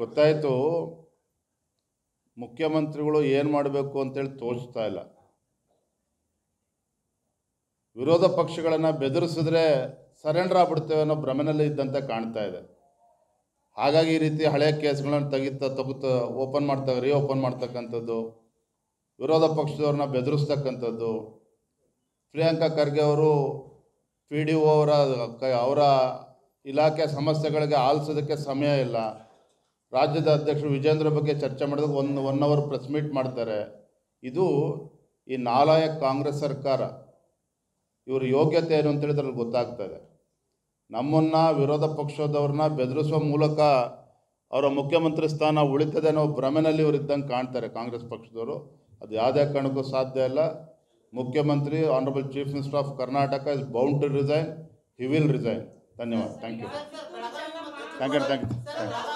ಗೊತ್ತಾಯಿತು, ಮುಖ್ಯಮಂತ್ರಿಗಳು ಏನು ಮಾಡಬೇಕು ಅಂತೇಳಿ ತೋಚ್ತಾ ಇಲ್ಲ. ವಿರೋಧ ಪಕ್ಷಗಳನ್ನು ಬೆದರಿಸಿದ್ರೆ ಸರೆಂಡರ್ ಆಗ್ಬಿಡ್ತೇವೆ ಅನ್ನೋ ಭ್ರಮೆನಲ್ಲಿ ಇದ್ದಂತೆ ಕಾಣ್ತಾ ಇದೆ. ಹಾಗಾಗಿ ಈ ರೀತಿ ಹಳೆಯ ಕೇಸ್ಗಳನ್ನು ತೆಗಿತಾ ತಗುತ್ತಾ ಓಪನ್ ಮಾಡ್ತಾ ರೀ ಓಪನ್ ಮಾಡ್ತಕ್ಕಂಥದ್ದು, ವಿರೋಧ ಪಕ್ಷದವ್ರನ್ನ ಬೆದರಿಸ್ತಕ್ಕಂಥದ್ದು. ಪ್ರಿಯಾಂಕಾ ಖರ್ಗೆ ಅವರು ಪಿ ಡಿ ಒ ಅವರ ಅವರ ಇಲಾಖೆ ಸಮಸ್ಯೆಗಳಿಗೆ ಆಲಿಸೋದಕ್ಕೆ ಸಮಯ ಇಲ್ಲ. ರಾಜ್ಯದ ಅಧ್ಯಕ್ಷರು ವಿಜೇಂದ್ರ ಬಗ್ಗೆ ಚರ್ಚೆ ಮಾಡಿದಾಗ ಒಂದು ಒನ್ ಅವರ್ ಪ್ರೆಸ್ ಮೀಟ್ ಮಾಡ್ತಾರೆ. ಇದು ಈ ನಾಲಾಯ ಕಾಂಗ್ರೆಸ್ ಸರ್ಕಾರ. ಇವರ ಯೋಗ್ಯತೆ ಏನು ಅಂತೇಳಿ ಅದ್ರಲ್ಲಿ ಗೊತ್ತಾಗ್ತದೆ ನಮ್ಮನ್ನು ವಿರೋಧ ಪಕ್ಷದವ್ರನ್ನ ಬೆದರಿಸುವ ಮೂಲಕ ಅವರ ಮುಖ್ಯಮಂತ್ರಿ ಸ್ಥಾನ ಉಳಿತದೆ ಅನ್ನೋ ಭ್ರಮೆನಲ್ಲಿ ಇವರು ಇದ್ದಂಗೆ ಕಾಣ್ತಾರೆ ಕಾಂಗ್ರೆಸ್ ಪಕ್ಷದವರು. ಅದು ಯಾವುದೇ ಕಾರಣಕ್ಕೂ ಸಾಧ್ಯ ಇಲ್ಲ. ಮುಖ್ಯಮಂತ್ರಿ honourable chief minister of Karnataka is bound to resign he will resign ಧನ್ಯವಾದ. Thank you thank you thank you